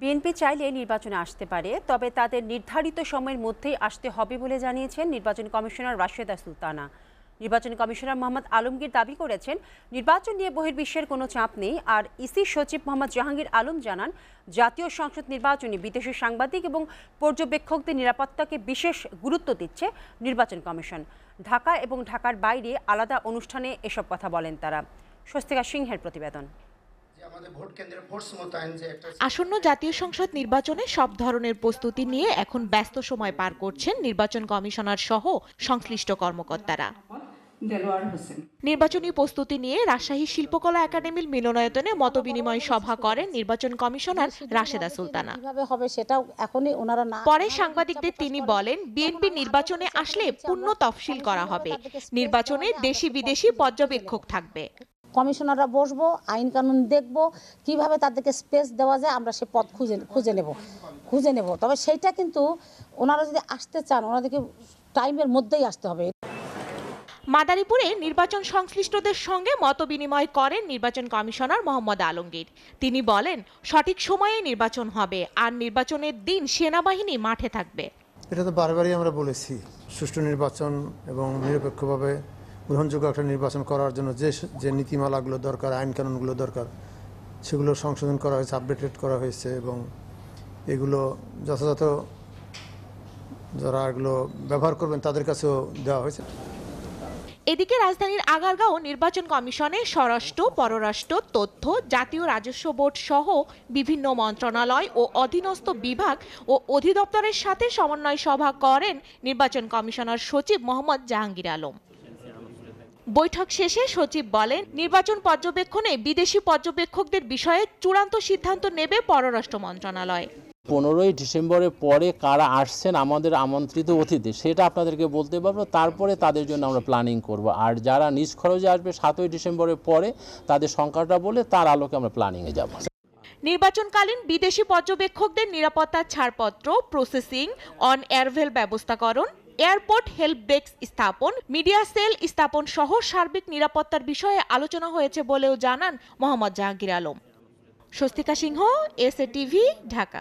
BNP চাইলে নির্বাচনে আসতে পারে, তবে তাদের নির্ধারিত সময়ের মধ্যেই আসতে হবে বলে জানিয়েছেন নির্বাচন কমিশনার রাশেদা সুলতানা। নির্বাচন কমিশনার মোহাম্মদ আলমগীর দাবি করেছেন, নির্বাচন নিয়ে বহির্বিশ্বের কোনো চাপ নেই। আর ইসি সচিব মোহাম্মদ জাহাঙ্গীর আলম জানান, জাতীয় সংসদ নির্বাচনে বিদেশি সাংবাদিক এবং পর্যবেক্ষকদের নিরাপত্তাকে বিশেষ গুরুত্ব দিচ্ছে নির্বাচন কমিশন। ঢাকা এবং ঢাকার বাইরে আলাদা অনুষ্ঠানে এসব কথা বলেন তারা। স্বস্তিকা সিংহের প্রতিবেদন। আসন্ন জাতীয় সংসদ নির্বাচনে সব ধরনের প্রস্তুতি নিয়ে এখন ব্যস্ত সময় পার করছেন নির্বাচন কমিশনার সহ সংশ্লিষ্ট কর্মকর্তারা। দেলোয়ার হোসেন। নির্বাচনী প্রস্তুতি নিয়ে রাজশাহী শিল্পকলা একাডেমির মিলনায়তনে মতবিনিময় সভা করেন নির্বাচন কমিশনার রাশেদা সুলতানা। কীভাবে হবে সেটাও এখনই ওনারা না পরে সাংবাদিকদের তিনি বলেন বিএনপি নির্বাচনে আসলে পূর্ণ তফসিল করা হবে। নির্বাচনে দেশি বিদেশি পর্যবেক্ষক থাকবে। কমিশনাররা বসবো আইন কানুন দেখব কীভাবে তাদেরকে স্পেস দেওয়া যায় আমরা সে পথ খুঁজে খুঁজে নেব খুঁজে নেব। তবে সেইটা কিন্তু ওনারা যদি আসতে চান ওনাদেরকে টাইমের মধ্যেই আসতে হবে। মাদারীপুরে নির্বাচন সংশ্লিষ্টদের সঙ্গে মতবিনিময় করেন নির্বাচন কমিশনার মোহাম্মদ আলমগীর। তিনি বলেন সঠিক সময়ে নির্বাচন হবে আর নির্বাচনের দিন সেনাবাহিনী মাঠে থাকবে। এটা তো বারবারই আমরা বলেছি সুষ্ঠু নির্বাচন এবং নিরপেক্ষভাবে গ্রহণযোগ্য একটা নির্বাচন করার জন্য যে যে নীতিমালাগুলো দরকার আইন কানুনগুলো দরকার, সেগুলো সংশোধন করা হয়েছে আপডেটেড করা হয়েছে এবং এগুলো যথাযথ যারা এগুলো ব্যবহার করবেন তাদের কাছেও দেওয়া হয়েছে। এদিকে রাজধানীর আগারগাঁও নির্বাচন কমিশনে স্বরাষ্ট্র, পররাষ্ট্র, তথ্য, জাতীয় রাজস্ব বোর্ড সহ বিভিন্ন মন্ত্রণালয় ও অধীনস্থ বিভাগ ও অধিদপ্তরের সাথে সমন্বয় সভা করেন নির্বাচন কমিশনার সচিব মোহাম্মদ জাহাঙ্গীর আলম। বৈঠক শেষে সচিব বলেন নির্বাচন পর্যবেক্ষণে বিদেশি পর্যবেক্ষকদের বিষয়ে চূড়ান্ত সিদ্ধান্ত নেবে পররাষ্ট্র মন্ত্রণালয়। পনেরোই ডিসেম্বরের পরে কারা আসছেন আমাদের আমন্ত্রিত অতিথি সেটা আপনাদেরকে বলতে পারব। তারপরে তাদের জন্য আমরা প্ল্যানিং করব। আর যারা নিজ খরচে আসবে সাতই ডিসেম্বরের পরে তাদের সংখ্যাটা বলে তার আলোকে আমরা প্ল্যানিংয়ে যাব। নির্বাচনকালীন বিদেশি পর্যবেক্ষকদের নিরাপত্তার ছাড়পত্র প্রসেসিং অন এয়ারভেল ব্যবস্থাকরণ এয়ারপোর্ট হেল্প ডেস্ক স্থাপন, মিডিয়া সেল স্থাপন সহ সার্বিক নিরাপত্তার বিষয়ে আলোচনা হয়েছে বলেও জানান Mohammad Jahangir Alam. Swastika Singha, S TV, Dhaka.